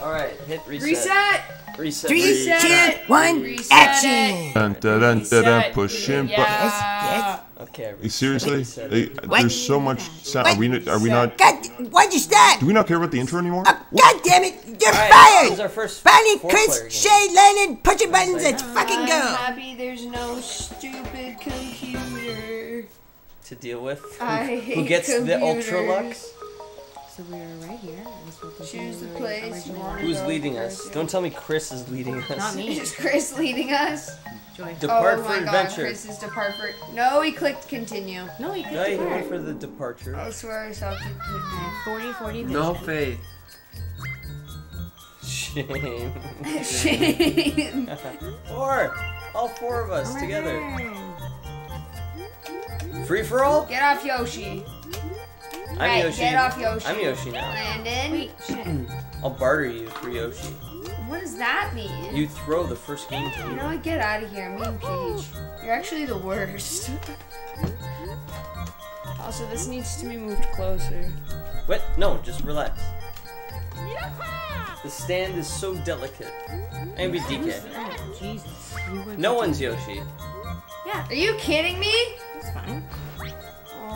Alright, hit reset. Reset. Reset. Three, Reset two, one, Reset action! Dun, dun, dun, dun, dun, Reset. pushing Yeah. buttons. Yes, Okay. You seriously? Reset. Hey, What? there's so much sound. Are we, are we not? God, why'd you stop? Do we not care about the intro anymore? Oh, God damn it, you're Alright, this is our fired! first Finally, Chris, game. Shae, Lennon, pushing buttons, let's ah, fucking go! I'm happy there's no stupid computer. to deal with. Who, I who gets the computers. Ultra Lux? So we are right here. and this will continue Choose the place you originally want. were. Who's leading us? yeah. Don't tell me Chris is leading us. Not me. Is Chris leading us? Joy. Depart oh for my adventure. god, Chris is depart for. No, he clicked continue. No, you could No, you do went for the departure. I swear I saw continue. I have 40, 40 No faith. Shame. Shame. four. All four of us Oh together. God. Free for all? Get off Yoshi. I'm Right, Yoshi. get off Yoshi. I'm Yoshi now. Landon. Wait, shit. I'll barter you for Yoshi. What does that mean? You throw the first game to You me. know what? Get out of here. Me and Peach. You're actually the worst. also, this needs to be moved closer. What? No, just relax. The stand is so delicate. I'm gonna be DK. Oh, Jesus. No one's Yoshi. Yeah. Are you kidding me? That's fine.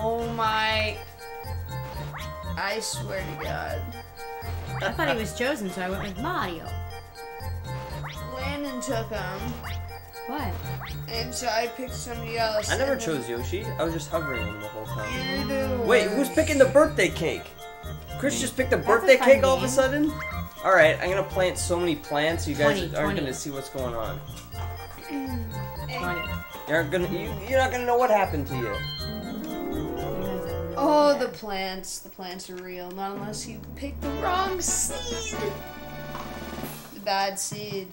Oh my. I swear to God. I thought he was chosen, so I went with Mario. Landon took him, What? and so I picked somebody else. I never chose Yoshi. I was just hovering him the whole time. You're Wait, who's picking the birthday cake? Chris just picked a a birthday fun cake all of a sudden? Alright, I'm gonna plant so many plants you guys 20, aren't 20. gonna see what's going on. Funny. You aren't gonna you, you're not gonna know what happened to you. Oh, the plants. The plants are real. Not unless you pick the wrong seed. The bad seed.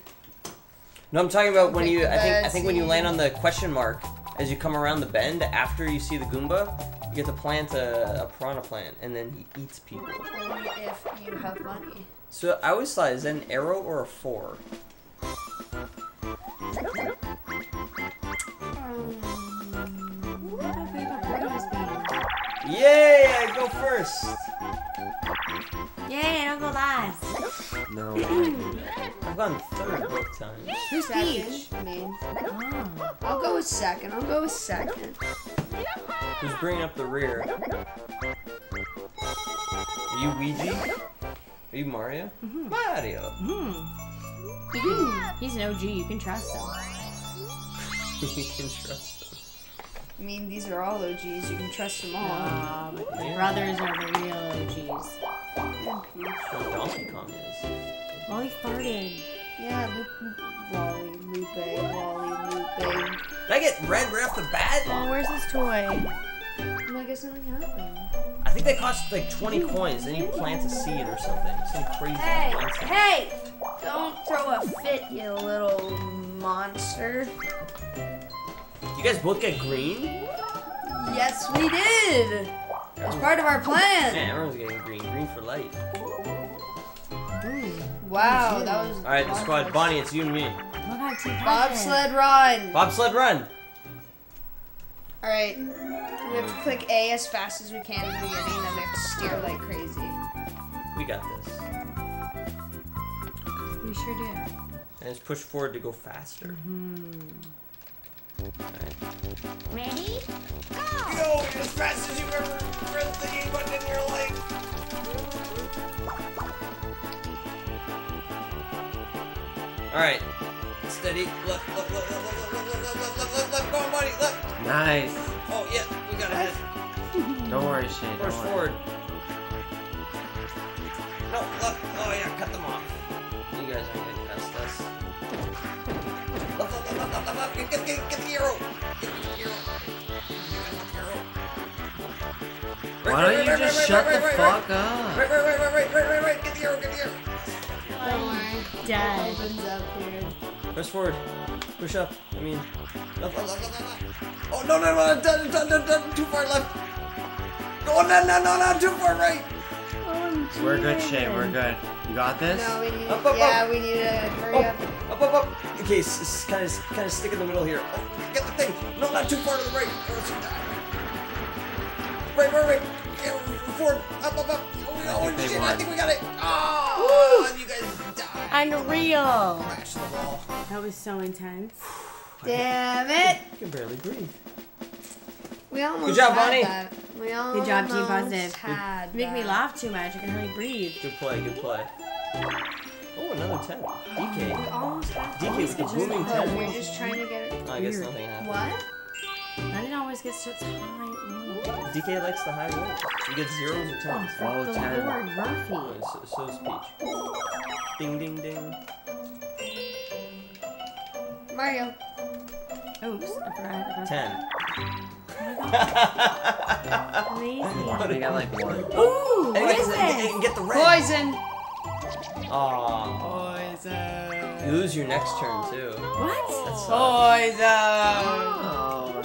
No, I'm talking about when you I think I think when you land on the question mark as you come around the bend after you see the Goomba, you get to plant a, a piranha plant and then he eats people. Only if you have money. So I always thought is that an arrow or a four? Yay! I go first. Yay, I don't go last. No. I've gone third both times. Who's Peach? Second. I mean, Oh. I'll go with second. I'll go with second. Who's bringing up the rear? Are you Ouija? Are you Mario? Mm-hmm. Mario. Mm-hmm. He's an OG, you can trust him. you can trust I mean, these are all OGs. You can trust them all. Aw, but my Yeah. brothers are the real OGs. And Peach. him. What Donkey Kong is. Oh, he farted. Yeah, Lu- Wally, Lupe, Wally, Lupe. Did I get red right off the bat? Oh, where's his toy? Oh, I guess something happened. I think they cost like 20 coins, then you plant a seed or something. Some crazy Hey, nonsense. hey! Don't throw a fit, you little monster. You guys both get green? Yes, we did. It's part of our Yeah, plan. everyone's getting green. Green for light. Hmm. Wow, that was. Alright, the squad. Bonnie, it's you and me. Look how two Bobsled run. Bobsled run! Alright, we have to click A as fast as we can in the beginning, then we have to steer like crazy. We got this. We sure do. And just push forward to go faster. Mm-hmm. Ready? Go as fast as you've ever pressed the A button in your life. Alright. Steady. Left, left, left, left, left, left, left, left, left, left, left. Go on, buddy. Left. Nice. Oh, yeah. We got it. Don't worry, Shane. Push Don't worry. forward. No, left. Oh, yeah. Cut them off. You guys aren't getting past us. Left, left. Get, get, get, get the arrow. Get the arrow. You guys want the arrow. Right, Why don't you right, just right, shut right, the right, right, fuck Right, up? right, right, right, right, right, right, right. Get the arrow, get the arrow. Dead. Opens up here. Push forward. Push up. I mean, left, left, left, left, left. Oh, no, no, no. Done, done, done, done. Too far left. Oh, no, no, no, no. Too far right. We're good, Shane. We're good. You got this? No, we need. Up, up, yeah, up. we need to hurry Oh, up. up, up, up. Okay, s- s- kind of, kind of stick in the middle here. Oh, get the thing. No, not too far to the right. Or else you die. Right, right, right. Yeah, forward. Up, up, up. Oh, think they shit. I think we got it. Oh, you guys Unreal. Crash the wall. That was so intense. Damn it! You can barely breathe. We almost job, had Bonnie. that. We almost job, Team Positive. Had You make me laugh too much. I can hardly breathe. Good play, good play. Oh, another 10. We DK. almost had DK with the booming Oh, 10. We're just trying to get it. I guess nothing happened. What? I didn't always get such high. Ooh. DK likes the high rolls. You get zeros or Oh, tens. fuck Oh, the 10. Lord Murphy. Oh, so, so is Peach. Ding, ding, ding. Mario. Oops, I forgot about 10. that. Amazing. I got like one. Ooh, And what get, is the- this? get the red. Poison. Aw. Poison. You lose your next turn, too. What? That. Poison. Oh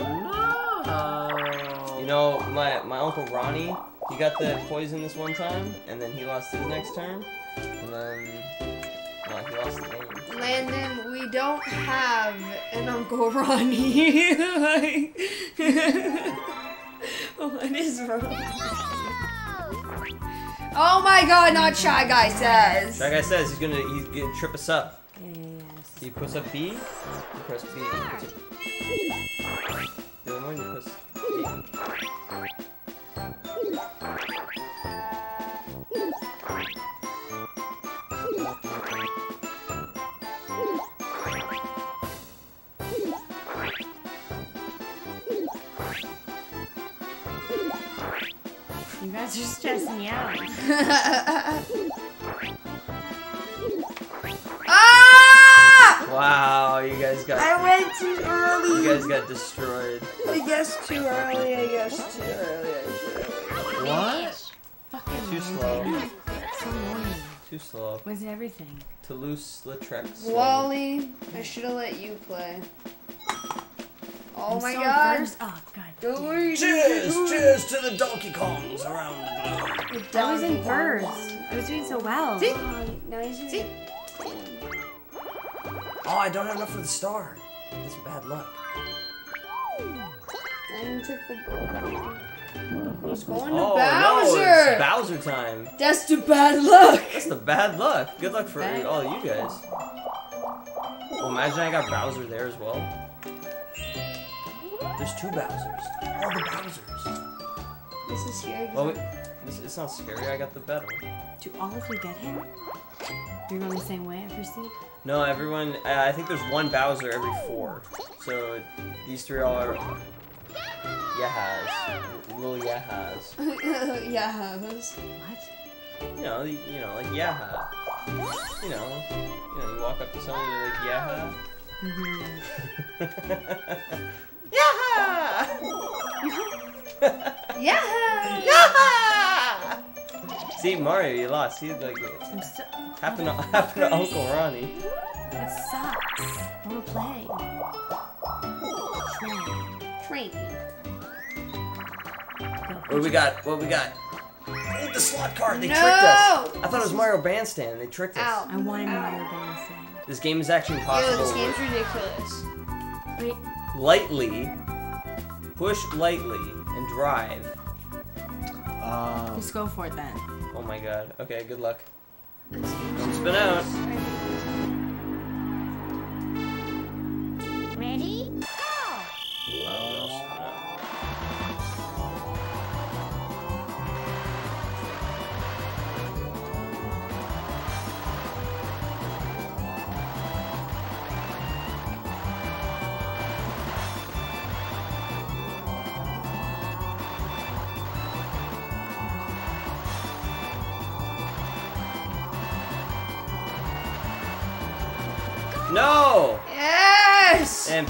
no. You know, my, my uncle Ronnie, he got the poison this one time, and then he lost his next turn, and then, no, he lost the game. Landon, we don't have an Uncle Ronnie. like, what is wrong? Oh my god, not Shy Guy says. Shy Guy says he's gonna, he's gonna trip us up. Yeah, yeah, yeah. He puts up B, you press B. He puts up... The other one, you press B. You guys are stressing me out. ah! Wow, you guys got, I went too early. you guys got destroyed. I guess too early. I guess too early. I should- What? Fucking Too slow. So annoying. Too slow. Was everything? Toulouse Lautrec. Wally, I should have let you play. Oh I'm my so god. First? Oh god. Don't damn. worry. Cheers! Cheers to the Donkey Kongs around the globe. I was in first. I was doing so well. See? Now he's See? Oh, I don't have enough for the star. That's bad luck. And he took the. gold. He's going to Oh Bowser. no, it's Bowser time. That's the bad luck. That's the bad luck. Good luck for Bad all you guys. Well, imagine I got Bowser there as well. There's two Bowsers. All the Bowsers. This is scary. Well, wait, this, it's not scary. I got the better. Do all of you get him? You're going the same way, I perceive? No, everyone. Uh, I think there's one Bowser every four. So these three all are. Yahas. Little Yahas. yeah. it was- What? You know, you know, like Yaha. You know, you know, you walk up to someone, you're like Yaha. Mm-hmm. Yaha! Yeah. See, Mario, you lost. He's like I'm still. happened to, happened to Uncle Ronnie. That sucks. I want to play. Train. What do we got? What we got? Oh, the slot card. They No! tricked us. I thought it was Mario Bandstand. They tricked us. Ow. I wanted Mario Bandstand. This game is actually Yo, impossible. this game's ridiculous. Wait, lightly, push lightly, and drive. Oh. just go for it then. Oh my god. Okay, good luck. Don't spin out.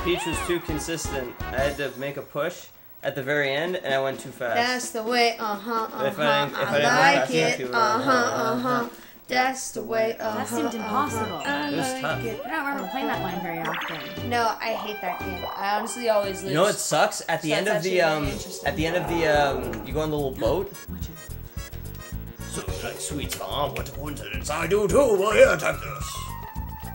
Peach was too consistent. I had to make a push at the very end, and I went too fast. That's the way. Uh huh. Uh If huh. I didn't- if I I, like fast enough, it. Uh huh. Uh huh. That's the way. Uh huh. That seemed impossible. I It was like tough. I don't remember playing that line very often. No, I hate that game. I honestly always lose. You know what sucks? At the So end of the um, at the end of the um, you go on the little boat. So like sweet song, what a coincidence! I do too. Well, here, take this.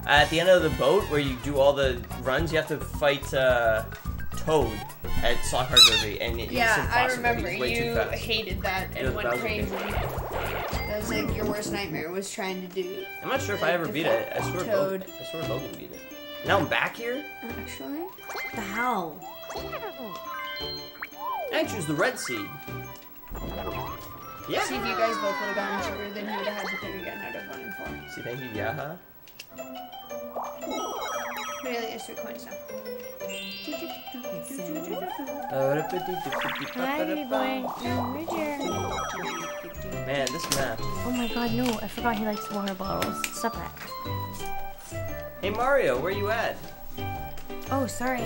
At the end of the boat, where you do all the runs, you have to fight uh, Toad at Slot Car Derby, and it, it's Yeah, I remember He's way too you fast. hated that and went crazy. King. That was like your worst nightmare was trying to do. I'm not sure if I ever beat it. I swear, Toad. Logan, I swear Logan beat it. Now I'm back here. Actually, What the hell? I choose the red seed. Yeah. see if you guys both would have gotten sugar, then you would have had to pick again out of one and four. See, thank you, Yaha. Really, it's three coins now. Hi, boy. I'm Richard. Man, this map. Oh my god, no. I forgot he likes water bottles. Stop that. Hey Mario, where you at? Oh, sorry.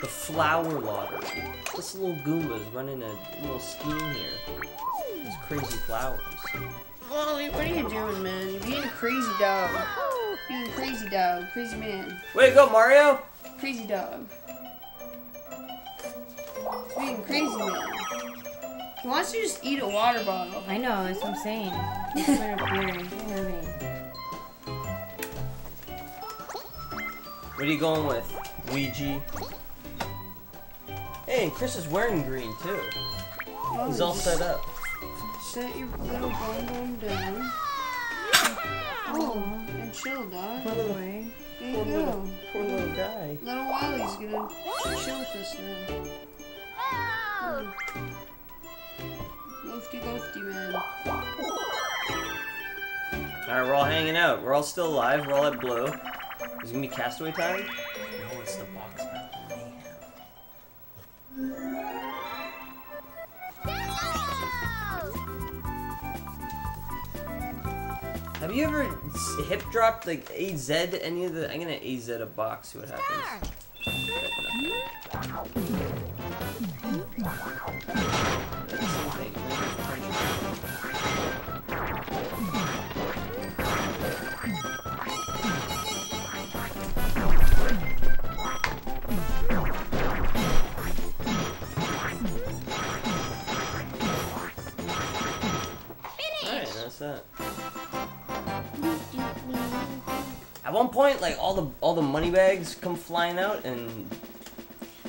The flower lottery. This little Goomba is running a little scheme here. These crazy flowers. Wally, what are you doing, man? You're being a crazy dog. Being a crazy dog, crazy man, Way to go, Mario! crazy dog. Being a crazy man. He wants to just eat a water bottle. I know, that's what I'm saying. He's sort of weird. Irving. What are you going with, Ouija? Hey, and Chris is wearing green too. He's all set up. Set your little bum bum down. Oh, and chill, dog. Poor boy. There you go. Poor little guy. Little Wally's gonna chill with us now. Hmm. Lofty lofty, man. Alright, we're all hanging out. We're all still alive. We're all at blue. Is it gonna be castaway time? No, it's the box mountain mayhem. Have you ever hip dropped like AZ any of the? I'm gonna AZ a box. See what happens. Something. Point, like all the all the money bags come flying out, and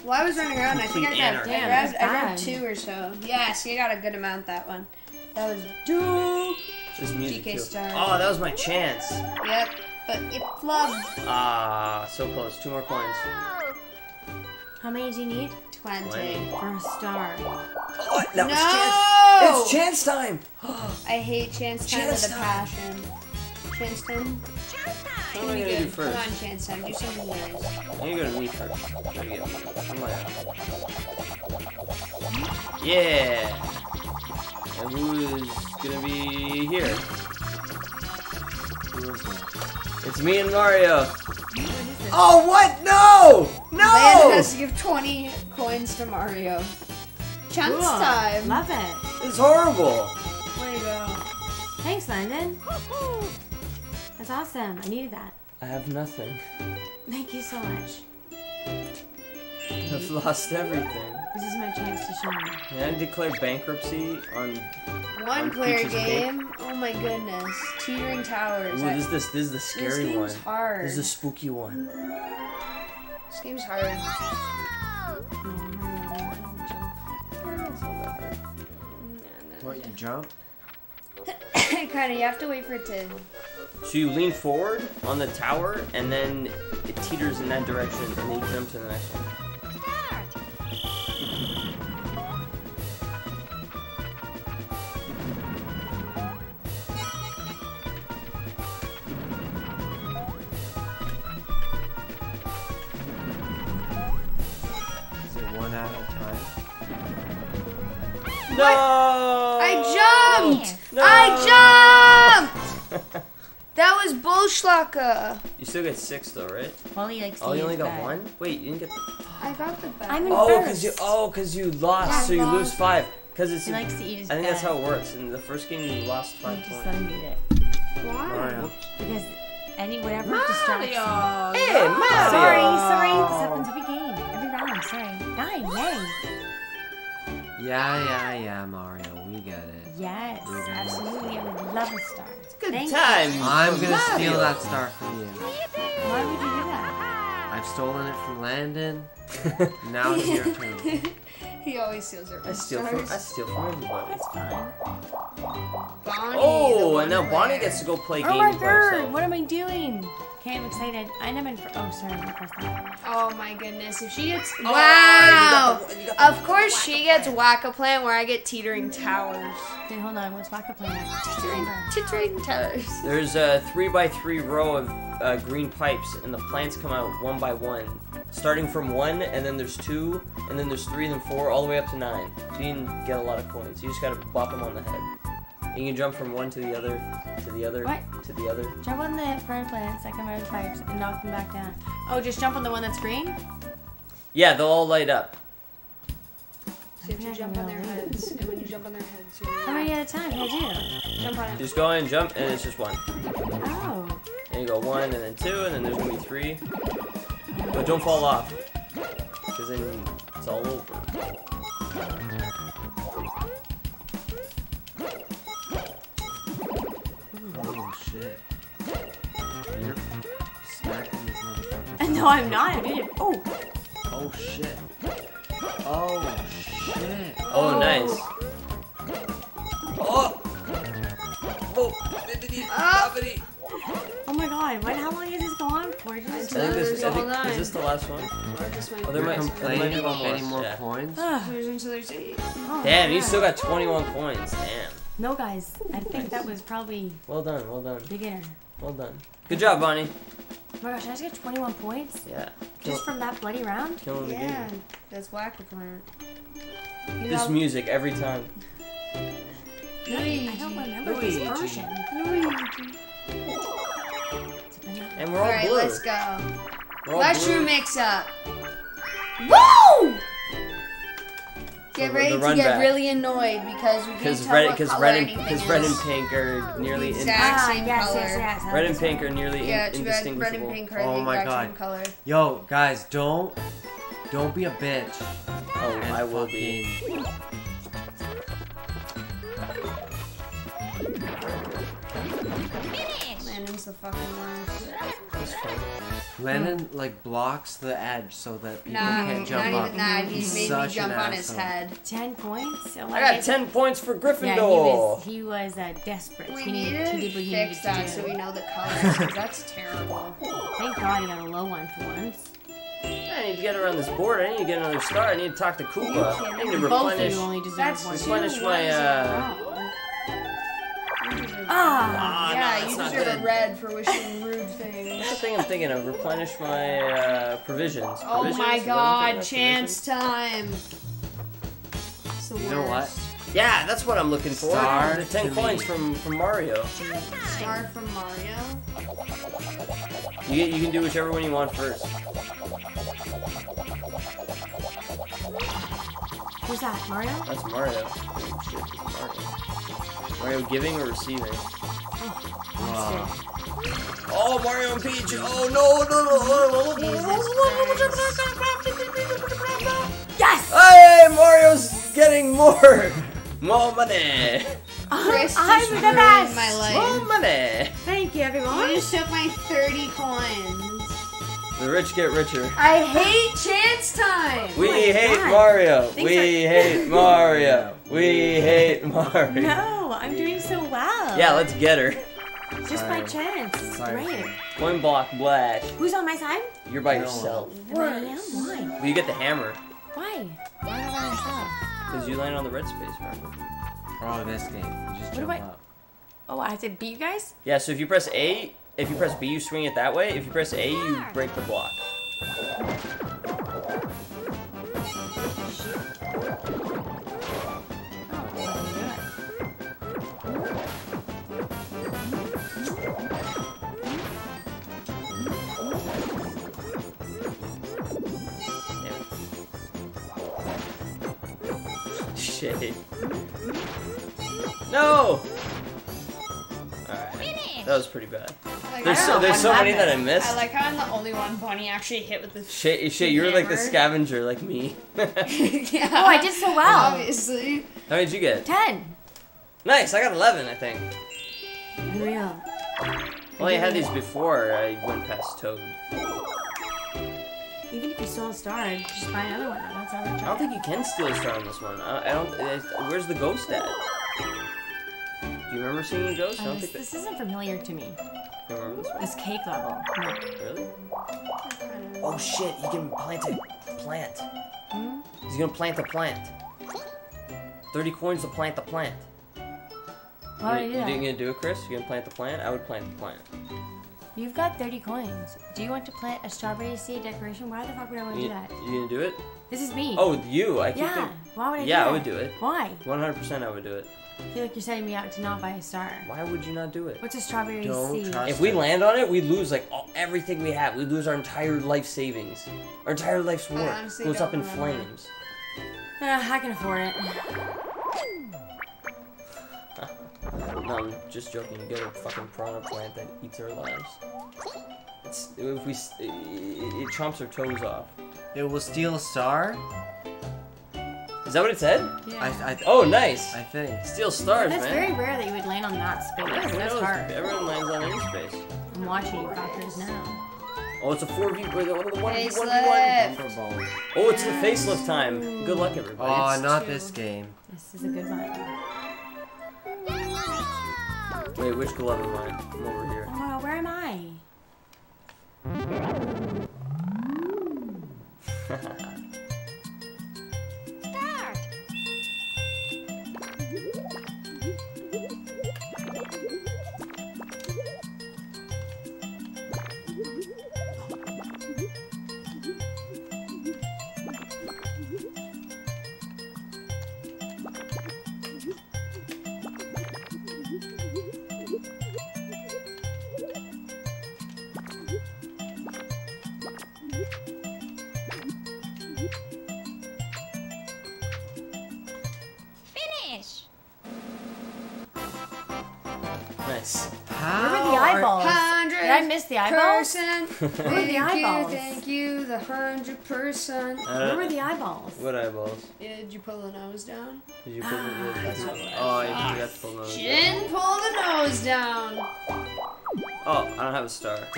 Well, I was running around. I think I got, anarchy. I Damn, grabbed, I grabbed two or so. Yeah, see, I got a good amount that one. That was dope. just music. GK too. Star. Oh, that was my chance. Yep, but it flubbed. Ah, so close. Two more coins. How many do you need? 20. Twenty. For a star. Oh, that No! It's chance time. I hate chance time Chance with a time. passion. Chance time? What am I gonna do first? Come on, chance time. Do something nice. I'm gonna go to me first. Gotta get me. Come on. Yeah. And who is gonna be here? It's me and Mario. Oh what? No! Landon No! has to give 20 coins to Mario. Chance Cool. time. Love it. It's horrible. Way to go. Thanks, Landon. That's awesome. I needed that. I have nothing. Thank you so much. I've lost everything. This is my chance to shine. And I declare bankruptcy on. One On player game. Oh my goodness. Teetering Towers. Ooh, I- this is this, this is the this scary game's one. hard. This is the spooky one. This game's hard. What, you jump? kind of, you have to wait for it to. So you lean forward on the tower, and then it teeters in that direction, and then you jump to the next one. Was Bullschlaka. You still get six though, right? Wally likes Oh, you only got that. one. Wait, you didn't get. The... I got the bag. I'm in Oh, first. cause you. Oh, cause you lost, Yeah, so you I lose five. Cause it's. He likes to eat his I think that's how it works. In the first game, you lost You five just points. let him eat it. Why? Mario. Because any whatever distracts him. Hey, Mario! Sorry, sorry. This happens Yeah, yeah, yeah, Mario. We get it. Yes. You're gonna Absolutely. I would love a star. It's Good Thank time. You. I'm gonna Mario. steal that star from you. Why would you do that? I I've stolen it from Landon. Now it's your turn. He always steals it I from steal from I stars. steal from everybody. That's fine. Bonnie, Oh, and now Bonnie gets to go play Oh my games by god! herself. What am I doing? Okay, I'm excited. I never. Oh, sorry. I that. Oh my goodness! If she gets Oh, wow, got the- got of course she gets whack a plant where I get teetering towers. Okay, hold on. What's back up plan? Teetering towers. There's a three by three row of uh, green pipes, and the plants come out one by one, starting from one, and then there's two, and then there's three, and then four, all the way up to nine. So you can get a lot of coins. You just gotta bop them on the head. You can jump from one to the other, to the other, What? to the other. Jump on the first plant, second one of the pipes, and knock them back down. Oh, just jump on the one that's green? Yeah, they'll all light up. So you have to jump on their heads, and when you jump on their heads, you How many at a time can I do? jump on it. Just go in, jump, and it's just one. Oh. And you go one, and then two, and then there's gonna be three. But don't fall off, because then it's all over. No, I'm not. I'm doing it. Oh. Oh shit. Oh shit. Oh, nice. Oh! Oh! Ah. Oh my god. What? How long does this go on for? I think this, I think, is this the last one? Or just my Oh, there might- complaining there might be getting more, more yeah. coins? Ugh. There's until there's eight. Oh, Damn, you still got 21 coins. Damn. No, guys. I think that was probably Well done, well done, beginner. well done. Good job, Bonnie. Oh my gosh, I just get 21 points Yeah. just from that bloody round? Killing the Yeah, game. that's whack a plant. You This have music every time. I don't remember this Luigi. version. Luigi. It's been that- And we're all Alright, blue. let's go. We're all Mushroom blue. mix up. Woo! Get The- ready to get back. really annoyed because we can't Because tell red, what because color red, and anything because red and pink are nearly Exact Ah, same yes, color. yes, yes. red and pink are nearly Yeah, in, too bad red and indistinguishable. pink are Oh the my exact God. same color. Yo, guys, don't don't be a bitch. Oh, and I will be. fucking- Landon's the fucking worst. That's fun. Lennon like blocks the edge so that people Nah, can't jump not jump even up. that. He's made me jump on his head. 10 points? So I got 10 points for Gryffindor. Yeah, he was, he was uh, desperate. We he, need needed, to did what he fix needed that to so we know the colors, 'cause that's terrible. Thank God he got a low one for once. I need to get around this board. I need to get another star. I need to talk to Koopa. I need to Both of replenish. you only deserve That's one. replenish my, ones in a uh, row. You deserve- Ah! Ah, no, yeah, that's you not deserve good. a red for wishing rude things. That's the thing I'm thinking of. Replenish my uh, provisions. Oh Provisions? my Is that what I'm god, thinking of? chance time. It's the You know what? Yeah, that's what I'm looking for. Star the 10 coins me. from, from Mario. Star from Mario. You, get, you can do whichever one you want first. Who's that? Mario? That's Mario. Oh, shit, Mario. Mario giving or receiving? Wow. Oh, Mario and Peach! Oh no, no, no! Yes! Hey, Mario's getting more, more money, um, Chris I'm the ruined best! my life. more money. Thank you, You everyone. just took my 30 coins. The rich get richer. I hate chance time. We oh my hate God. Mario. Things we are- hate Mario. We hate Mario. No, I'm doing so well. Yeah, let's get her. Just by chance. Sorry. great. Coin block black. Who's on my side? You're by No. yourself. Then I am. Why? Well, you get the hammer Why? Why am I by myself? because you land on the red space. Remember? Oh, this game. You just What do jump I- up. Oh, I have to beat you guys? Yeah. So if you press A, if you press B, you swing it that way. If you press A, you break the block. No. Alright. That was pretty bad. Like, There's I so there's so many that I missed. I like how I'm the only one Bonnie actually hit with the Shit, shit, you were like the scavenger, like me. Yeah. Oh, I did so well. Obviously. How many did you get? 10. Nice, I got 11, I think. Unreal. Well, I had these before I went past Toad. Even if you stole a star, I just buy another one. That's how I don't think you can steal a star on this one. I, I don't. I- Where's the ghost at? Do you remember seeing a ghost? I Oh, don't this, think that. this isn't familiar to me. You remember this one? This cake level. No. Really? Oh shit! He can plant a plant. Hmm? He's gonna plant a plant. Thirty coins to plant the plant. Why would you, do you that? didn't gonna do it, Chris? You gonna plant the plant? I would plant the plant. You've got 30 coins. Do you want to plant a strawberry seed decoration? Why the fuck would I want to do that? you gonna do it? This is me. Oh, you! I keep yeah. thinking. Why would I do it? Yeah, I would do it. Why? 100% I would do it. I feel like you're setting me out to not buy a star. Why would you not do it? What's a strawberry Don't seed? trust- If we land on it, we lose like all, everything we have. We lose our entire life savings. Our entire life's work goes don't up in flames. Uh, I can afford it. No, I'm just joking. You get a fucking piranha plant that eats our lives. It's, if we, it, it, it chomps our toes off. It will steal a star. Is that what it said? Yeah. I, I, Oh, nice. I think. Steal stars, That's man. very rare that you would land on that space. Yeah, That's knows? hard. Everyone lands on any space. I'm watching you fuckers now. Oh, it's a 4v, wait, what are the 1v1v1? Facelift. Number balls. Oh, it's the facelift time. Good luck, everybody. Oh, It's- not two. this game. This is a good one. Wait, which glove am I? I'm over here. Oh my where am I? eyeballs? Where were the Thank you, eyeballs? thank you, the hundred percent. Uh, Where were the eyeballs? What eyeballs? Yeah, did you pull the nose down? Did you put the ah, That's not what I Oh, you thought. forgot to pull those. She didn't pull the nose down. Oh, I don't have a star.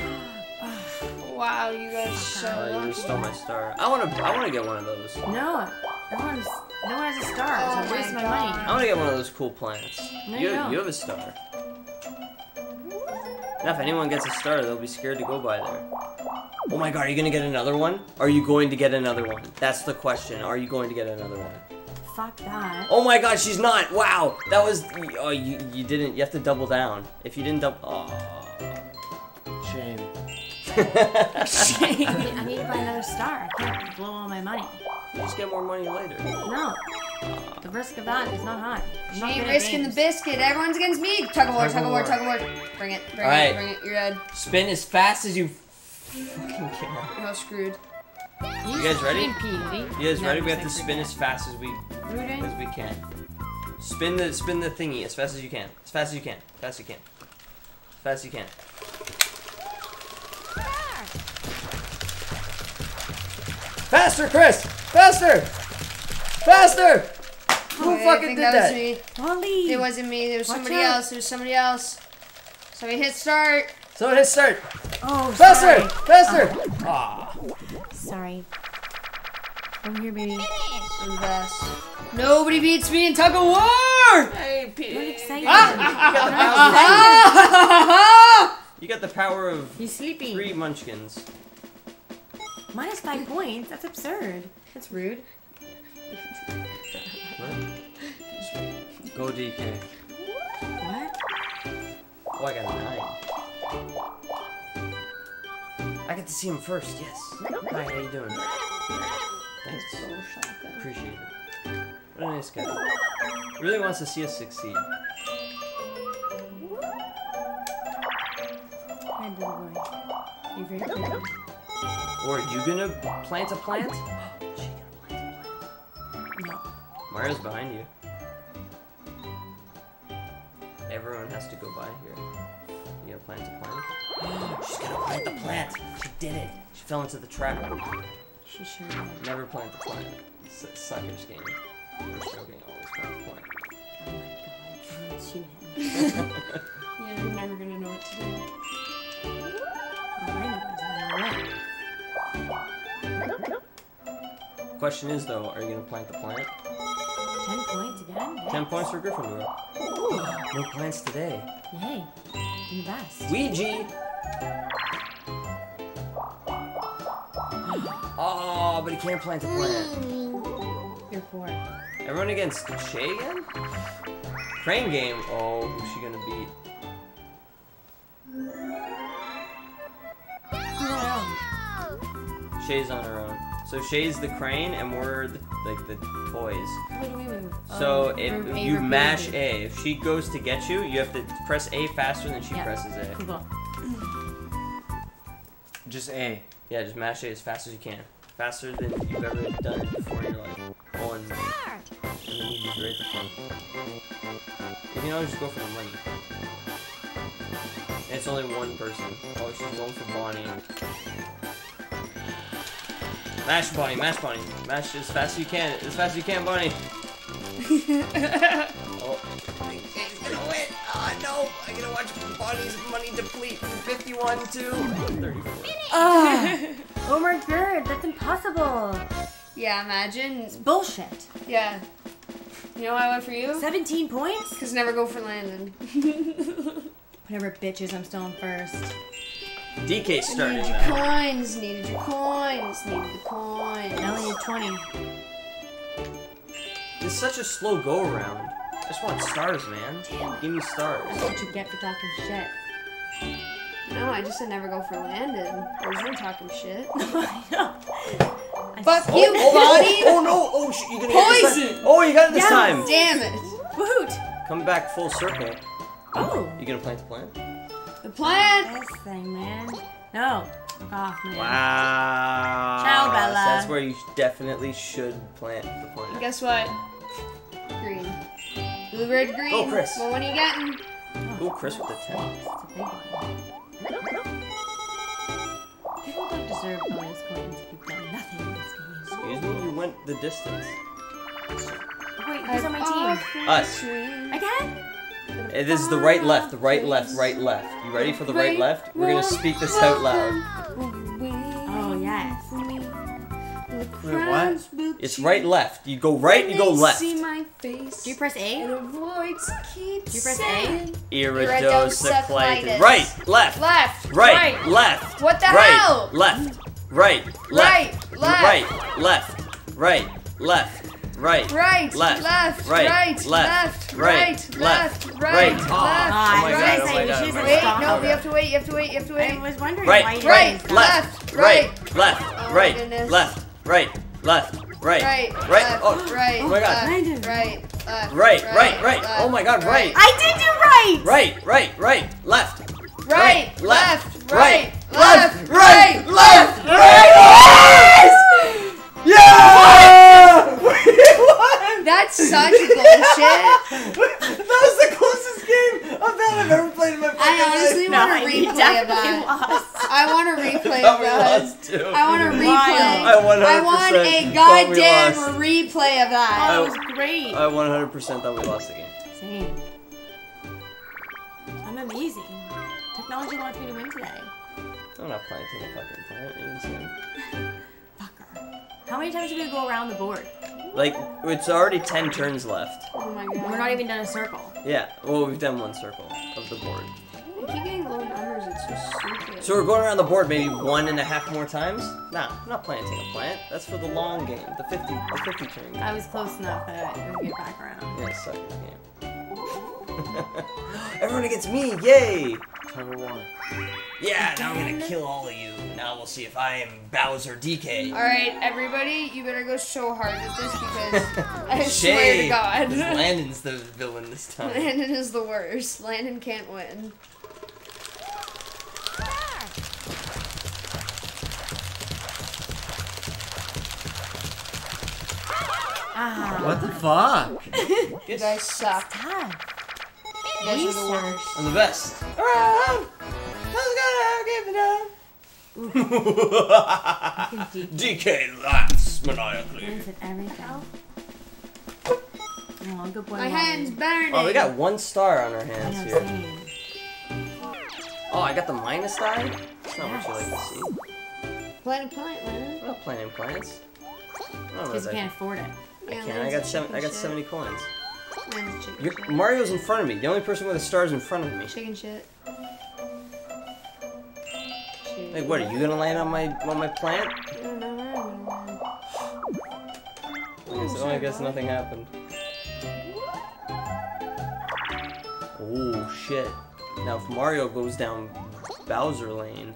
Wow, you guys are so you lucky. just stole my star. I wanna, I wanna get one of those. No. Everyone's, no one has a star, Oh so my I'm wasting my God. I wanna get one of those cool plants. No, you, you don't. you have a star. Now, if anyone gets a star, they'll be scared to go by there. Oh my god, are you gonna get another one? Are you going to get another one? That's the question. Are you going to get another one? Fuck that. Oh my god, she's not! Wow! That was. Oh, you, you didn't. You have to double down. If you didn't double. Oh. Shame. I need to buy another star. I can't blow all my money. You just get more money later. No. The risk of that is not high. I'm She ain't risking the biscuit. Everyone's against me. Tug of war, Tug tug of of war, war. tug of war. Bring it, bring All right. it, bring it. You're dead. Spin as fast as you fucking can. You're all screwed. You guys ready? Spin P, You guys No, ready? We have to spin as fast as we Rooting? as we can. Spin the spin the thingy as fast as you can. As fast as you can. As fast as you can. As fast as you can. Faster, Chris! Faster! Faster! Who Okay, I fucking did that? that? Was me. Wally! It wasn't me. There was Watch somebody out. else. There was somebody else. So we hit start. Someone hit start. Oh, Faster! sorry. Faster! Ah. Sorry. Over here, baby. I'm the best. Nobody beats me in tug of war. Hey, P- Not excited. You got the power of He's sleeping. three munchkins. Minus five points? That's absurd. That's rude. Go DK. What? Oh, I got a nine. I get to see him first, yes. Hi, how you doing? Thanks. Appreciate it. What a nice guy. Really wants to see us succeed. Hi, little boy. You're very pretty. Or are you gonna plant a plant? Mario's behind you. Everyone has to go by here. You gotta plant a plant. She's gonna plant the plant. She did it. She fell into the trap. She sure did. Never plant the plant. It's a sucker's game. We're joking, always plant the plant. Oh my god. I'm gonna. Yeah, I'm never gonna know what to do. All I know is I'm gonna win. Question is though, are you gonna plant the plant? Ten points again? Ten points for Gryffindor. No plants today. Yay. I'm the best. Ouija! Oh, but he can't plant a plant. You're poor. Everyone against Shae again? Crane game. Oh, who's she gonna beat? Shae's on her own. So Shae's the crane, and we're the, like the toys. Wait, wait, wait, wait. So Oh, if re- you mash repeat. A, if she goes to get you, you have to press A faster than she Yeah. presses A. Cool, cool. Just A. Yeah, just mash A as fast as you can. Faster than you've ever done it before in your life. Oh, and, and then you just rate the phone. You can always just go for the money. And it's only one person. Oh, she's going for Bonnie. Mash Bonnie, mash Bonnie. Mash as fast as you can. As fast as you can, Bonnie. oh. He's gonna win. Oh no! I gotta watch Bonnie's money deplete from 51 to 34. Ah. Oh my god, that's impossible. Yeah, imagine. Bullshit. Yeah. You know why I went for you? 17 points? Because never go for Landon. Whatever, bitches, I'm still in first. DK started Needed your that. coins, needed your coins, needed the coins. I only need 20. It's such a slow go around. I just want stars, man. Give me stars. That's what you get for talking shit. No, I just said never go for Landon. There's no talking shit. I know. Fuck s- you, oh, Bonnie! oh, oh no! Oh, sh- you gonna get this time. Oh, you got it this Yes! time. Damn it! Woot! Come back full circle. Oh! You gonna plant the plant? The plant! This thing, man. No. Fuck off, man. Wow. Ciao, Bella. That's where you definitely should plant the plant. Guess what? Green. Blue, red, oh, green. Go, Chris. Well, what are you getting? Ooh, Chris with the 10. It's a big one. People don't deserve bonus points if you've done nothing in this game. Excuse me, you went the distance. Oh, wait, who's on my team? Us. Again? It is the right, left, the right, left, right, left. You ready for the right, left? We're gonna speak this out loud. Oh, yes. Wait, what? It's right, left. You go right, you go left. See my face. Do you press A? And a voice Do you press A? saying, Iridocyclitis. Iridocyclitis. Right, left, Left. right, left. What the right, hell? Left, right, left, Right, left. right, left, right, left, right, Right, left, left, right, right, left, right, left, right, right, left, right, left, right. right, Oh, left. Ah, Oh my I was God, gonna oh say, my we God, should oh my have Wait, stopped. no, you have to wait, you have to wait, you have to wait. I was wondering Right, why you right, guys- left, Left, right, right. left, Oh my right, goodness. left, right, left, right, Right, right, left, oh, right, oh my God. left, Landon. right, left, right, right, right, left, oh my God, right, I did do right! right, right, right, left, right, left, right, left, right, right, left, right, right, left, right, Yeah! We won! That's such bullshit. That was the closest game of that I've ever played in my fucking I honestly life. want a you replay of that. lost. I want a replay Thought of we that. lost too. I want a replay. I 100% I want a goddamn replay of Oh, that. was great. I 100% thought we lost the game. Same. I'm amazing. Technology wants me to win today. I'm not playing to the fucking plant. You insane? Fucker. How many times are we gonna go around the board? Like, it's already 10 turns left. Oh my god. We're not even done a circle. Yeah, well, we've done one circle of the board. I keep getting low numbers. It's so stupid. So we're going around the board maybe one and a half more times? Nah, I'm not planting a plant. That's for the long game, the 50, the 50 turn game. I was close enough that I would get back around. Yeah, suck this game. Everyone against me, yay! Tug of war. Yeah, now I'm gonna kill all of you. Now we'll see if I am Bowser DK. All right, everybody, you better go so hard with this because I swear to God, Landon's the villain this time. Landon is the worst. Landon can't win. Ah. What the fuck? You guys suck. Tough. You guys are the worst. I'm the best. Around. Fucking DK laughs maniacally. Is it everything? Oh, good boy. My hand's burning. Oh, we got one star on our hands here. Oh, I got the minus die? That's not what you like to see. Plant a plant, man. I'm not planting plants. Oh, Because you I, can't afford it. I Yeah, can't. I got seven. I got seventy coins. You're. Mario's in front of me. The only person with a star is in front of me. Chicken shit. Hey, what are you gonna land on my on my plant? I don't know where I'm gonna I guess, oh, I guess nothing happened. Oh shit! Now if Mario goes down Bowser Lane.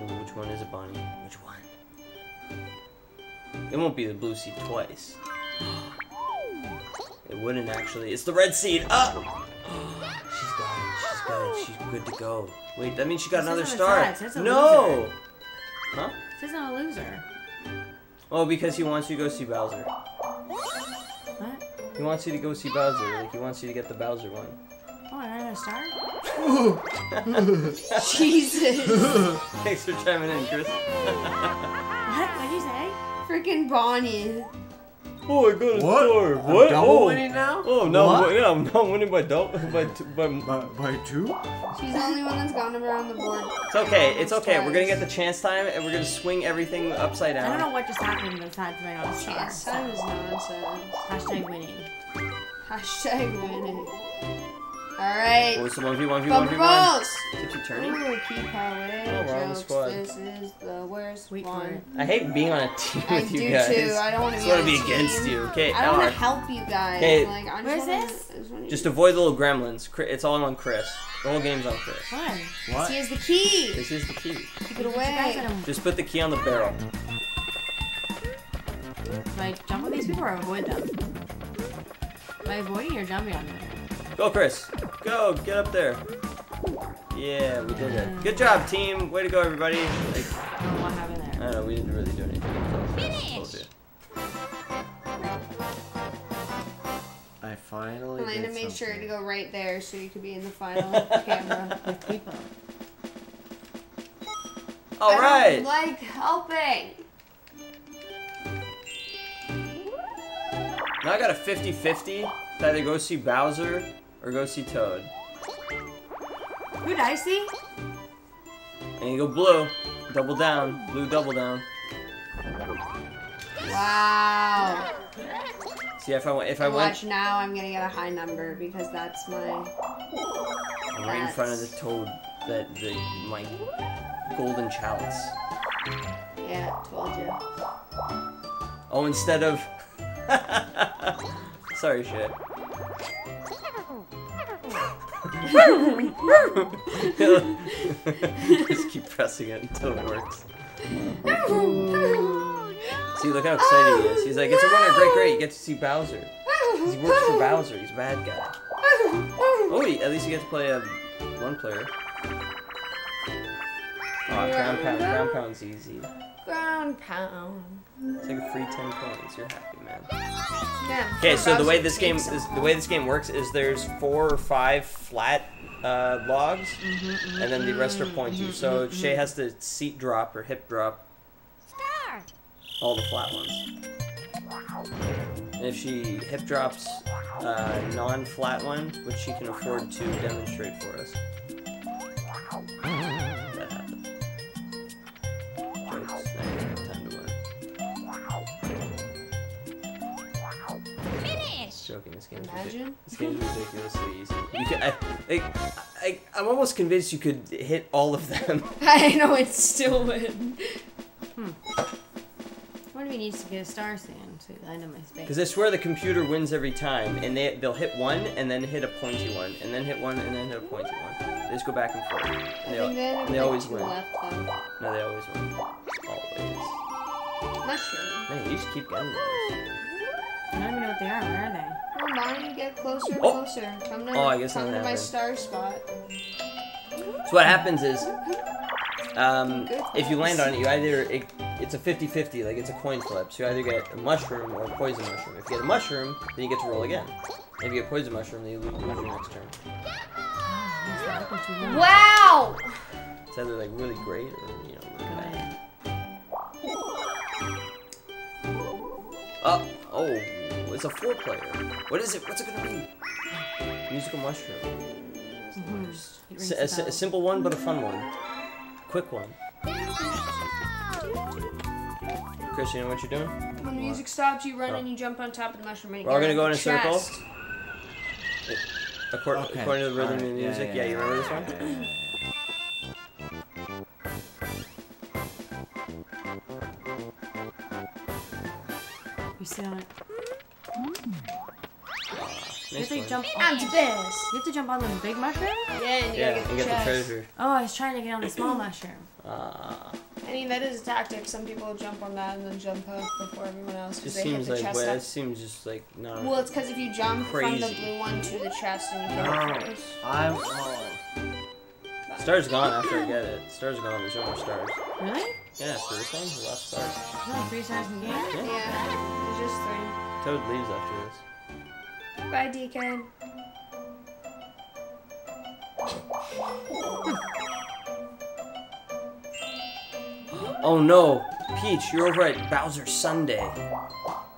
Ooh, which one is it, Bonnie? Which one? It won't be the blue seed twice. It wouldn't actually. It's the red seed. Ah! She's got it. She's got it. She's good to go. Wait, that means she got says another star. it says a no. loser. Huh? This isn't a loser. Oh, because he wants you to go see Bowser. What? He wants you to go see Bowser. Like he wants you to get the Bowser one. Oh, I got another star? Jesus. Thanks for chiming in, Chris. Freaking Bonnie. Oh, I got a What? star. I'm What? double oh. winning now? Oh no! What? Yeah, I'm not winning by double. By, t- by By, by two? She's the only one that's gone around the board. It's okay. It's okay. We're gonna get the chance time, and we're gonna swing everything upside down. I don't know what just happened besides my own star. Chance time is nonsense. Hashtag winning. Hashtag winning. Alright. What's the one v one v one Bumper v one? balls! Tipsy Tourney. Ooh, keep away. Oh, we're on the squad. This is the worst Wait one. I hate being on a team I with you do too. I don't want to be on want to a be against you. Okay, I don't want to help you guys. Okay. Like, I just Where's this? Just wanna Just avoid the little gremlins. It's all on Chris. The whole game's on Chris. What? What? He has the key. This is the key. Keep it away. Just put the key on the barrel. Do I jump on these people or avoid them? Am I avoiding or jumping on them? Go, Chris. Go. Get up there. Yeah, we did it. Good job, team. Way to go, everybody. Like, I don't know what happened there. I don't know. We didn't really do anything. Finish. I finally Elena made sure to go right there so you could be in the final camera. All right. Like helping. Now I got a 50-50 to either go see Bowser or go see Toad. Who did I see? And you go blue. Double down. Blue double down. Wow. See if I if I went Watch now, I'm gonna get a high number because that's my. I'm right in front of the Toad that the my golden chalice. Yeah, told you. Oh, instead of Sorry, shit. Just keep pressing it until it works. See, look how excited he is. He's like, it's a winner, great, great. You get to see Bowser. he works for Bowser. He's a bad guy. Oh, at least you get to play a one player. Aw, Ground Pound. Ground Pound's easy. Ground pound. It's like a free 10 coins. You're happy, man. Yeah, Okay, so the way this game is the way this game works is there's four or five flat uh, logs, mm-hmm, and then the rest are mm-hmm, pointy. Mm-hmm, so Shae has to seat drop or hip drop Start. all the flat ones. And if she hip drops a non-flat one, which she can afford to demonstrate for us, Joking. This game's ridiculous. Imagine. This game's ridiculously easy. You can, I, like, I, I'm almost convinced you could hit all of them. I know it's still win. Hmm. What do we need to get a star soon to land on my space? Because I swear the computer wins every time, and they they'll hit one and then hit a pointy one, and then hit one and then hit a pointy one. They just go back and forth. I And they, al- they always win. left. No, they always win. Always. Mushroom. Man, you just keep getting those. I don't even know what they are. Where are they? Come on, Bonnie, get closer and Oh. closer. Come down. Oh, I guess come nothing to my star spot. So what happens is, um, if you land on it, you either it, it's a 50-50, like it's a coin flip. So you either get a mushroom or a poison mushroom. If you get a mushroom, then you get to roll again. If you get poison mushroom, then you lose, lose your next turn. That's not what you. Wow! It's either like really great or you know really Got bad. Oh, oh, it's a four player. What is it? What's it gonna be? Musical mushroom. It rings a, a s- a simple one, but a fun one. Quick one. Chris, you know what you're doing? When the music stops, you run and you jump on top of the mushroom. And We're all gonna go in a the circle? chest. According, Okay. according to the rhythm Alright, of the music, yeah, you remember this one? yeah, yeah, You sit on it. You have to jump. I'm the best. You have to jump on the big mushroom. Yeah, and you Yeah, gotta get you the get the treasure. Oh, I was trying to get on the small mushroom. Ah, I mean, that is a tactic. Some people jump on that and then jump up before everyone else because just they hit seems the like chest well, up. it seems just like not. Well, it's because if you jump from the blue one to the chest and you hit No. it. I'm. Oh. Star's gone after I get it. Star's gone. There's no more stars. Really? Yeah, so this one, the last star. There's only three stars in the game. Yeah. Yeah, it's just three. Toad leaves after this. Bye, DK. Oh no, Peach, you're over at Bowser Sunday.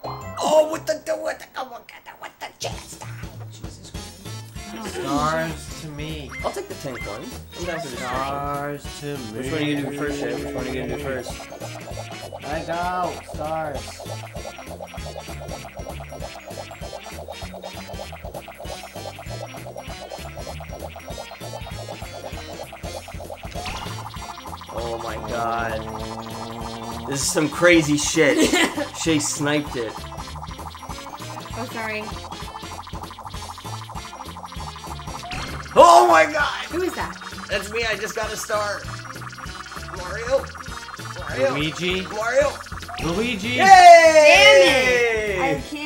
Oh, what the with the oh, with the, with the chest. Jesus Christ. Stars to me. I'll take the ten coins. I'm down for the ten. Stars to me. Which one are you gonna do first, Shae? Which one are you gonna do first? I go. Stars. God. This is some crazy shit. Shae sniped it. Oh, sorry. Oh my god! Who is that? That's me, I just got a star. Mario? Mario? Luigi. Mario? Luigi. Yay! I can't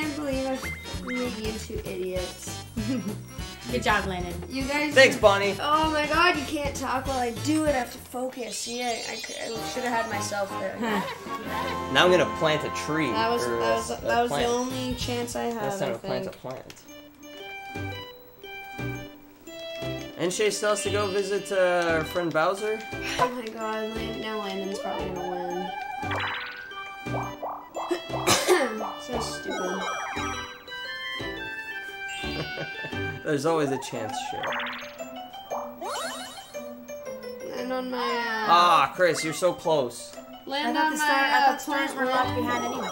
Good job, Landon. You guys. Thanks, Bonnie. Oh my god, you can't talk while I do it. I have to focus. See, I, I, should have had myself there. Now I'm gonna plant a tree. That was that was a that was the only chance I had. Next time I to plant a plant. And Shae still has to go visit uh, our friend Bowser. Oh my god, Land- now Landon's probably gonna win. so stupid. There's always a chance, Shae. And on my uh, Ah, Chris, you're so close. Land thought on the my star. I uh, thought the stars plant, were left behind anyways.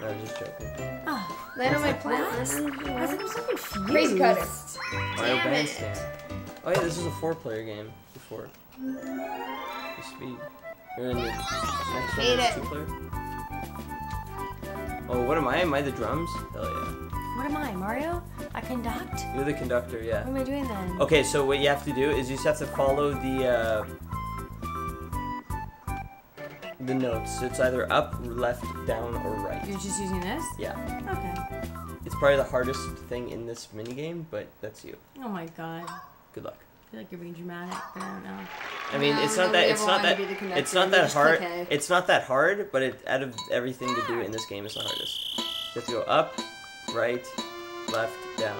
No, I'm just joking. Oh, land on my plant. I was like, I'm so confused. Crazy cutter. Mario Damn it. Bandstand. Oh yeah, this is a four-player game before. For speed. Or in the next one, Hate it's two-player. Oh, what am I? Am I the drums? Hell yeah. What am I, Mario? I conduct? You're the conductor, yeah. What am I doing then? Okay, so what you have to do is you just have to follow the uh, the notes. It's either up, left, down, or right. You're just using this? Yeah, Okay. it's probably the hardest thing in this mini game, but that's you. Oh my god. Good luck. I feel like you're being dramatic, but I don't know. I mean, No, it's not that it's not that be the conductor, it's not that hard. It's not that hard, but it out of everything to do in this game is the hardest. You have to go up, right, left, down.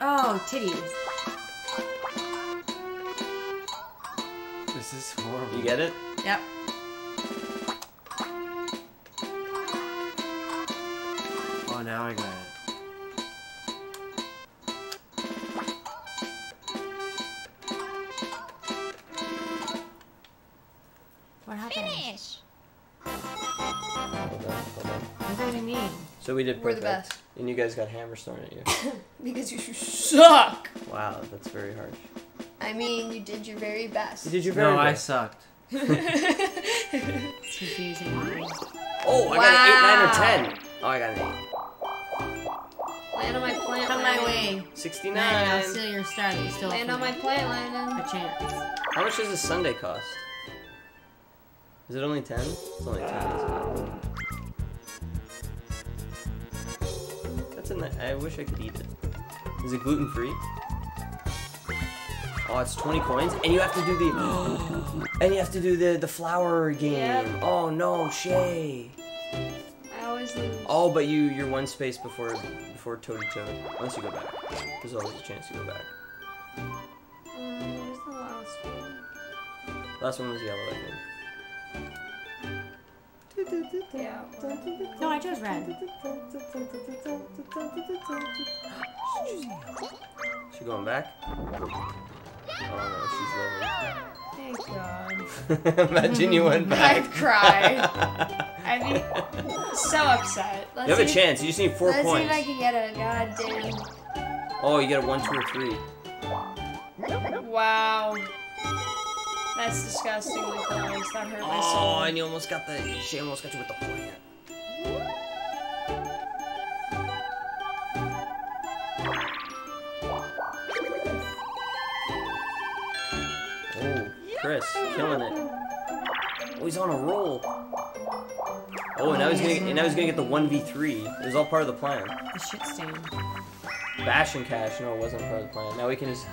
Oh, titties. This is horrible. You get it? Yep. Oh, now I got it. we did We're the best. And you guys got hammers thrown at you. because you suck. Wow, that's very harsh. I mean, you did your very best. You did your very No, I sucked. it's confusing. Oh, I got an 8, 9, or 10. Oh, I got an 8. Land on my plant. On my wing. 69. I'll steal your star you still Land on my plant, Landon. A chance. How much does a sundae cost? Is it only 10? It's only 10, something that I wish I could eat it. Is it gluten free? Oh, it's 20 coins, and you have to do the, and you have to do the the flower game. Yep. Oh no, Shae. I always lose. Oh, but you you're one space before before Toad Toad. Unless you go back, there's always a chance to go back. Um, where's the last one? Last one was yellow, I think. Yeah. No, I chose red. She going back? Oh no, she's lower. Thank God. Imagine you went back. I'd cry. I'd be so upset. Let's You have a see- chance. You just need 4 Let's see if I can get a goddamn. Oh, you get a 1, 2, or 3. Wow. That's disgustingly close. That hurt my soul. Oh, and you almost got the. She almost got you with the plant. Oh, Chris, killing it. Oh, he's on a roll. Oh, and now he's gonna, and now he's gonna get the one v three. It was all part of the plan. The shit stain. Bash and cash. No, it wasn't part of the plan. Now we can just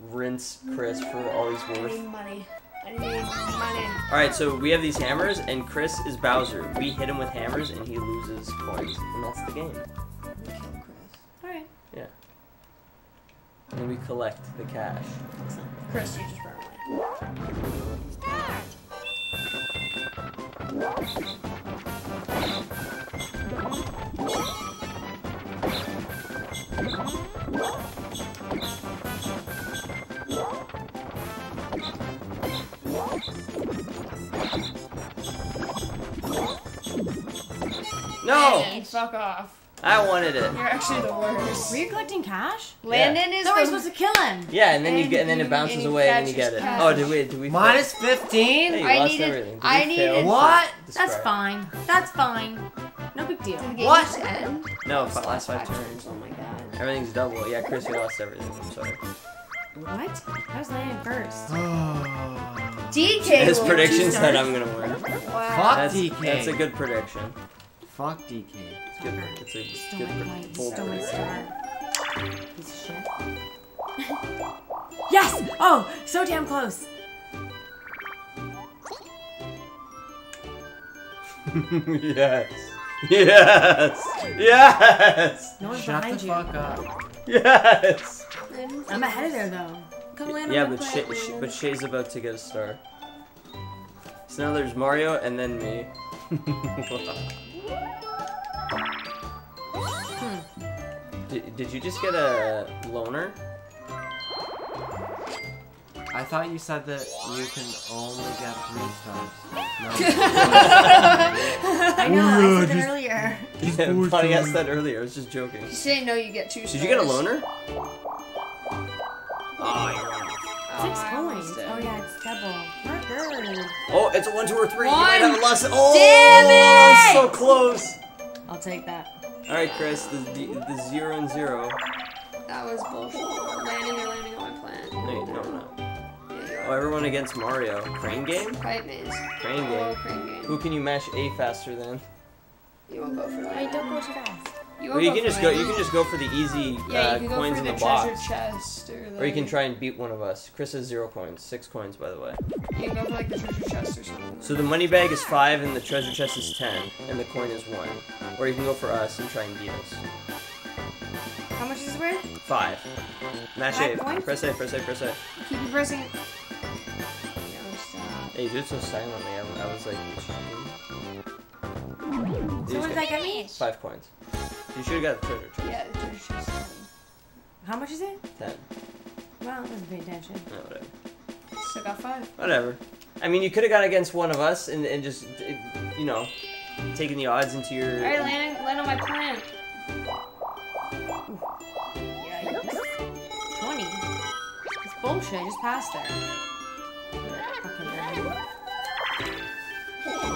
rinse Chris for all he's I worth. money. I need money. Alright, so we have these hammers, and Chris is Bowser. We hit him with hammers, and he loses coins. And that's the game. Alright. Yeah. And we collect the cash. Chris, you just run away. Start. No! Landon, fuck off. I wanted it. You're actually the worst. Were you collecting cash? Landon is So we're the supposed to kill him. Yeah, and then you And get, and then it bounces and away, and then you get it. his Oh, cash. did we? Did we? Minus Hey, 15? I lost needed- everything. Did I we needed- What? That's fine. That's fine. No big deal. Did the game What? just end? No, last five turns. Oh my god. Everything's double. Yeah, Chris, you lost everything. I'm sorry. What? I was landing first. Oh. DK His prediction said I'm gonna win. Wow. Fuck That's, DK. that's a good prediction. Fuck DK. It's good. It's a Stole good my bold prediction. Piece of shit. yes! Oh, so damn close. yes. Yes. Yes. No one's Shut behind the you. fuck up. Yes. I'm ahead of there though. Come land Yeah, but Shae, plant, but Shae's about to get a star. So now there's Mario and then me. did, did you just get a loner? I thought you said that you can only get three stars. No. I know, I said it earlier. Yeah, Bonnie asked that earlier. I was just joking. You say no, you get two Did you get a loner? Oh, you're wrong. Six I coins. Oh yeah, it's double. We're. Oh, it's a one, two, or three. You might have a loss. Oh, Damn it! so close. I'll take that. All right, Chris, the, the, the zero and zero. That was bullshit. Landing, you're landing on my plant. No, you- no, no. Yeah, Oh, everyone against Mario. Crane game? Fight maze. Crane Oh, game. crane game. Who can you mash A faster than? You won't go for Wait, Landon. don't go too fast. You Well, you can just go. You can just go for the easy Yeah, uh, you can go coins for in the, the, treasure box, chest, or, or you can try and beat one of us. Chris has zero coins, six coins by the way. You can go for like the treasure chest or something. So the money bag is five, and the treasure chest is ten, and the coin is one. Or you can go for us and try and beat us. How much is it worth? Five. Mash A. Press A. Press A. Press A. keep pressing. Hey, it so silently. I, I was like, cheating. So You what does that get me? Five coins. You should have got the treasure chest. Yeah, the treasure chest. How much is it? Ten. Well, I wasn't paying attention. No, whatever. Still got five. Whatever. I mean, you could have got against one of us and, and just, you know, taking the odds into your. Alright, land, land on my plant. Yeah, 20. It's bullshit. I just passed there.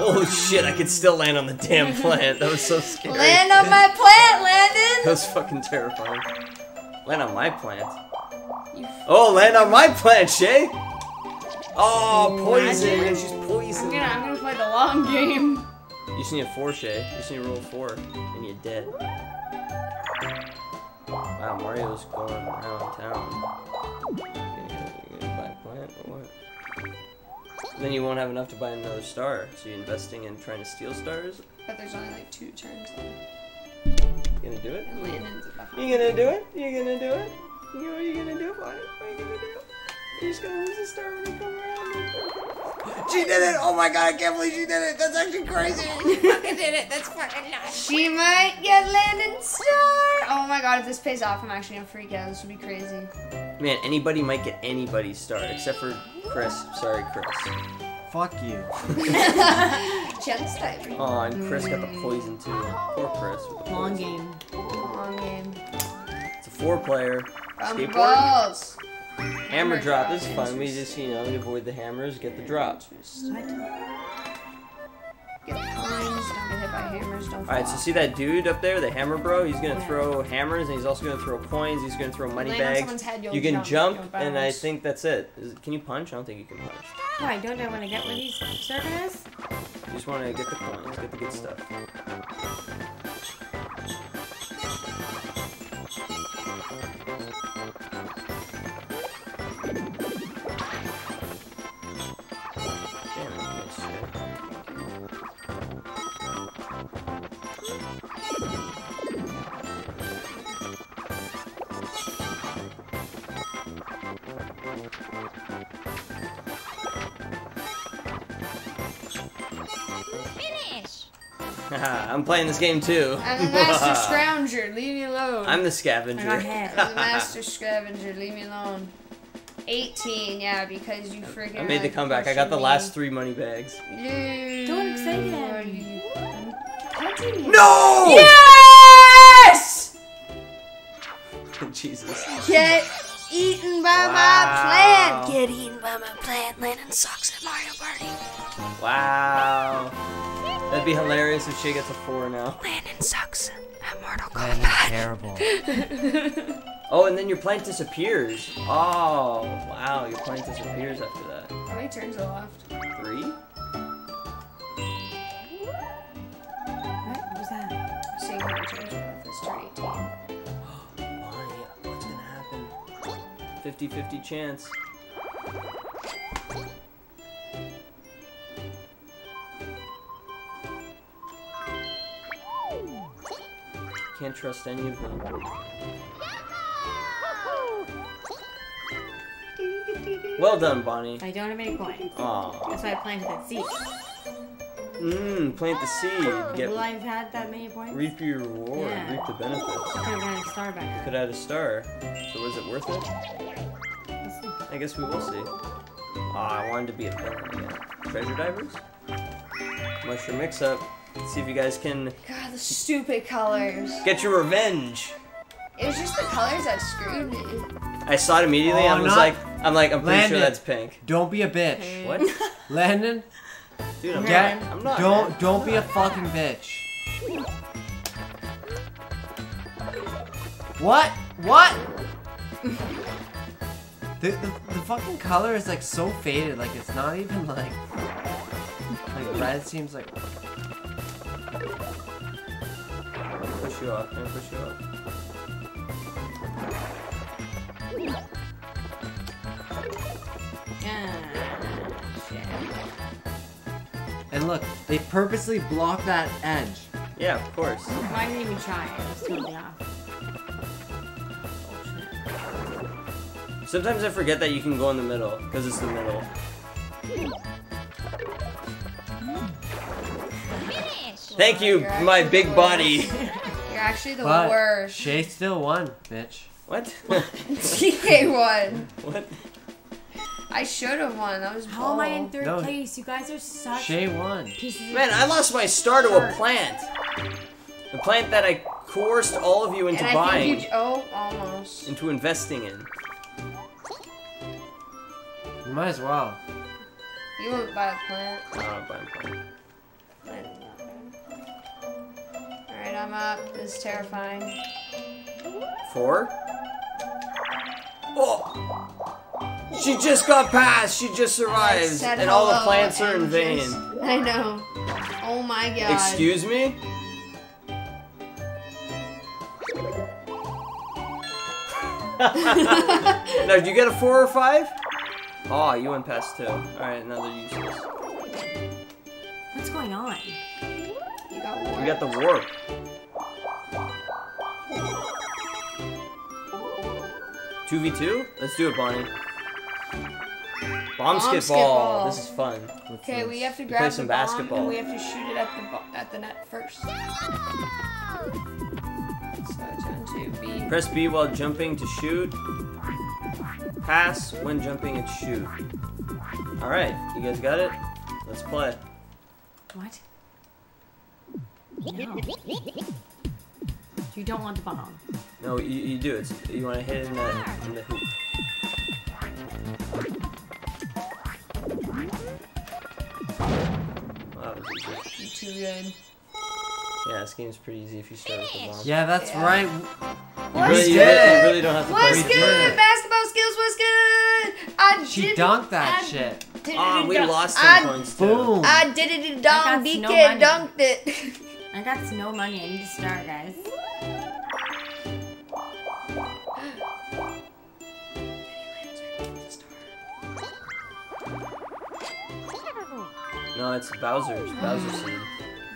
Oh shit! I could still land on the damn plant. That was so scary. Land on my plant, Landon! That was fucking terrifying. Land on my plant. Oh, land on my plant, Shae. Oh, poison. Imagine. She's I'm poison. gonna, I'm gonna play the long game. You just need a four, Shae. You just need to roll four, and you're dead. Wow, Mario's going around town. Gonna, gonna buy a plant or what? Then you won't have enough to buy another star. So you're investing in trying to steal stars. But there's only like two turns left. You gonna do it? And Landon's behind. You gonna do it? You gonna do it? You know what you gonna do, buddy? What are you gonna do? You're just gonna lose a star when you come around. She did it! Oh my god, I can't believe she did it! That's actually crazy! fucking did it. That's fucking nuts. She might get Landon star. Oh my god, if this pays off, I'm actually gonna freak out. This would be crazy. Man, anybody might get anybody's star, except for Chris. Sorry, Chris. Fuck you. Chance time. Oh, and Chris got the poison too. Poor Chris with the Long game. Long game. It's a four-player From skateboard. balls. Hammer drop. This is fun. We just you know avoid the hammers, get the drops. What? Get coins. Don't get hit by hammers. Don't. All right, so see that dude up there, the hammer bro? He's gonna Yeah. throw hammers and he's also gonna throw coins. He's gonna throw money bags. head, you'll can jump, jump, and I think that's it. Is, can you punch? I don't think you can punch. Why don't I want to get what he's serving us? You just want to get the coins, get the good stuff. Finish. I'm playing this game too. I'm the master scrounger. Leave me alone. I'm the scavenger. I'm the master scavenger. Leave me alone. 18, yeah, because you freaking. I made the comeback. I got the last me. three money bags. You- Don't say that. are you- I'm punching you. No! Yes! Jesus. Get eaten by Wow. my plant. Get eaten by my plant. Landon sucks at Mario Party. Wow. That'd be hilarious if she gets a four now. Landon sucks at Mortal That is terrible. Oh, and then your plant disappears. Oh, wow. Your plant disappears after that. How many turns are left? Three? 50 50 chance. Can't trust any of them. Well done, Bonnie. I don't have any coins. Aw. That's why I planted that seed. Mmm, plant the seed. Get will I have had that many points? reap your reward. Yeah. Reap the benefits. I could have gotten a star back. Could add a star. So was it worth it? Let's see. I guess we will see. Ah, I wanted to be a villain again. Treasure divers? Mushroom mix up. See if you guys can God, the stupid colors. get your revenge. It was just the colors that screwed me. I saw it immediately. Oh, I was not- like, I'm like, I'm pretty sure that's pink. Don't be a bitch. What? Landon, Dude, I'm get. not. I'm not. don't man. don't be a fucking bitch. What? What? The, the, the fucking color is like so faded, like it's not even like like red seems like Push you off. Can I push you off? Ah, shit. and look, they purposely block that edge. Yeah, of course. Well, I didn't even try. it? I was totally off. Sometimes I forget that you can go in the middle because it's the middle. Finish. Thank you, You're my big the body. You're actually the But worst. Shae still won, bitch. What? DK won. what? I should have won. That was How am I in third No. place? You guys are such Shae won. pieces of Man, I lost my star to a plant. The plant that I coerced all of you into And I buying, think you. Oh, almost. into investing in. You might as well. You won't buy a plant. I don't buy a plant. Alright, I'm up. This is terrifying. Four? Oh! She just got past! She just I survived! said And all the plants are in vain. just- I know. Oh my god. Excuse me? now, did you get a four or five? Oh, you went past two. Alright, now they're useless. What's going on? You got one. We got the warp. Two v two? Let's do it, Bonnie. Bomb, Bomb skip, skip ball. ball. This is fun. Okay, we have to play grab some the bomb basketball. and we have to shoot it at the at the net first. So turn to B. Press B while jumping to shoot. Pass when jumping and shoot. Alright, you guys got it? Let's play. What? No. You don't want the bomb. No, you, you do. It's you want to hit in the in the hoop. Wow, that was easy. Too good. Yeah, this game's pretty easy if you start with the bomb. Yeah, that's Yeah. right. You What's really, you really, it. you really don't have to What's play. Good? did. Basketball skills was good. I She did dunked that I shit. did Ah, we lost I, 10 points too. Boom. I did it, I dunk. got DK no dunked it. I got no money. I need to start, guys. No, it's Bowser's. Bowser seed.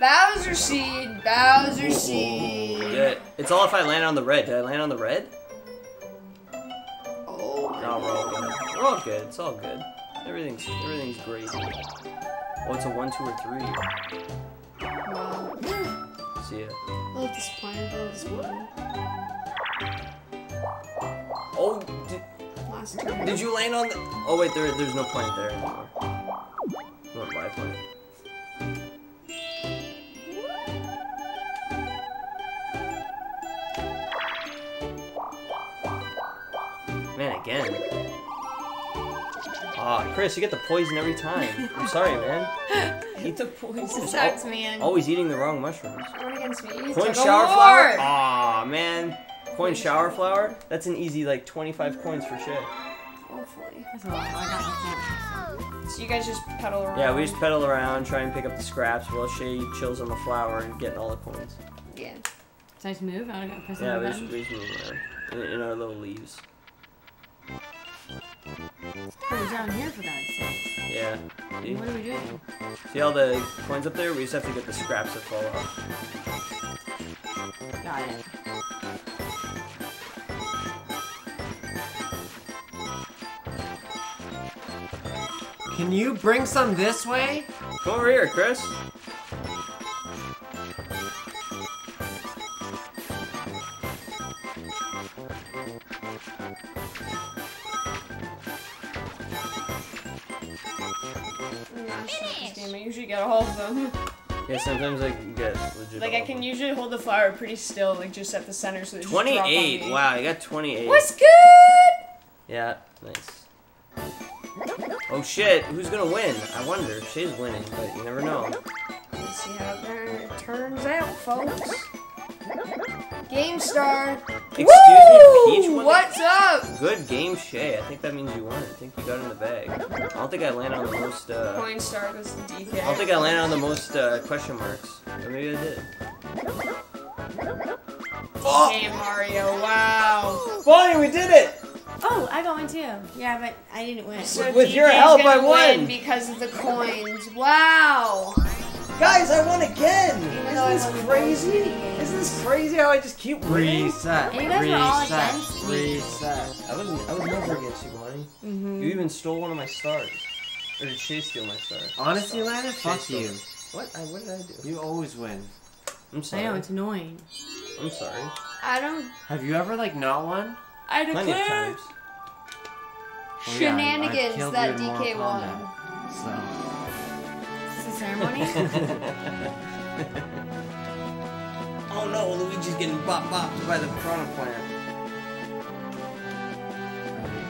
Bowser seed. Bowser seed. Good. It's all if I land on the red. Did I land on the red? Oh No, we're all good. We're all good. It's all good. Everything's everything's great. Oh, it's a one, two, or three. Wow. See ya. A little disappointed. A little disappointed. Oh, did, Last did you land on the? Oh wait, there, there's no point there anymore. You went by Aw, Chris, you get the poison every time. I'm sorry, man. Eat the poison. Sucks, man. Always eating the wrong mushrooms. Going against me. Coin Took shower war. flower? Aw, man. Coin shower flower? That's an easy, like, 25 coins for shit. Hopefully. That's a lot. I got So you guys just pedal around. Yeah, we just pedal around, try and pick up the scraps while Shae chills on the flower and getting all the coins. Yeah. So I just move? I don't press Yeah, we just, button? we just move around in, in our little leaves. Oh, we're down here for God's sake. Yeah. See? What are we doing? See all the coins up there? We just have to get the scraps that fall off. Got it. Can you bring some this way? Come over here, Chris. Yeah, sometimes I get legit. Like I can usually hold the flower pretty still, like just at the center, so they just drop on 28. Wow, you got 28. What's good? Yeah, nice. Oh shit, who's gonna win? I wonder. Shae's winning, but you never know. Let's see how it turns out, folks. Game star. Excuse me, Peach won the- What's up? Good game, Shae. I think that means you won. I think you got in the bag. I don't think I landed on the most, uh... Coin star goes to DK. I don't think I landed on the most, uh, question marks. Or maybe I did. Hey Mario, wow. Bonnie, we did it! Oh, I got one too. Yeah, but I didn't win. So With your help, I won. win because of the coins. Wow. Guys, I won again! Even Isn't only this won crazy? Three. Crazy how I just keep winning? Reset. And you guys were all Reset. against me. Reset. I was, I was never against you, Bonnie. Mm-hmm. You even stole one of my stars. Or did Shae steal my star? Honestly, Lana, fuck Shae you. What? I, what did I do? You always win. I'm sorry. I sorry. know, it's annoying. I'm sorry. I don't. Have you ever like not won? I Plenty of declare times. Well, yeah, I- I shenanigans killed that you in Mortal DK won. Kombat, Is this a ceremony? oh no, Luigi's getting bop bopped by the piranha plant.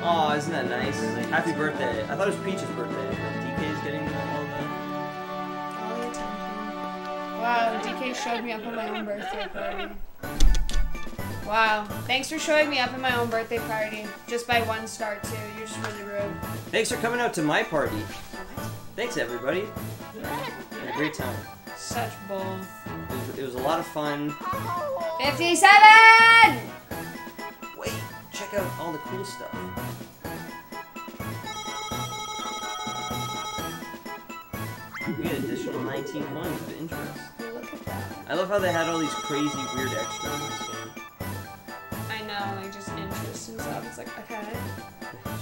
Oh, isn't that nice? Happy birthday. I thought it was Peach's birthday, but DK's getting all the... All the attention. Wow, DK showed me up at my own birthday party. Wow, thanks for showing me up at my own birthday party. Just by one star too. You're just really rude. Thanks for coming out to my party. Thanks, everybody. Had a great time. Such bull. It was, a lot of fun. 57! Wait, check out all the cool stuff. We get additional 19 coins of interest. Look at that. I love how they had all these crazy, weird extras in this game. I know, like just interest and stuff. It's like, okay.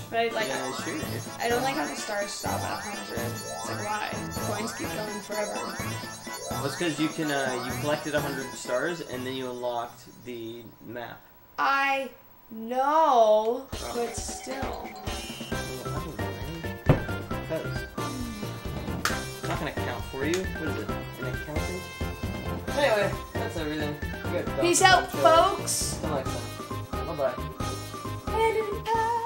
But I like, yeah, sure. I don't like how the stars stop at 100. It's like, why? Coins keep going forever. That's because you can uh, you collected hundred stars and then you unlocked the map. I know, oh. but still. Well, it's not gonna count for you. What is it? An accountant? Anyway, that's everything. Good. Peace out, folks. Until next time. Bye bye.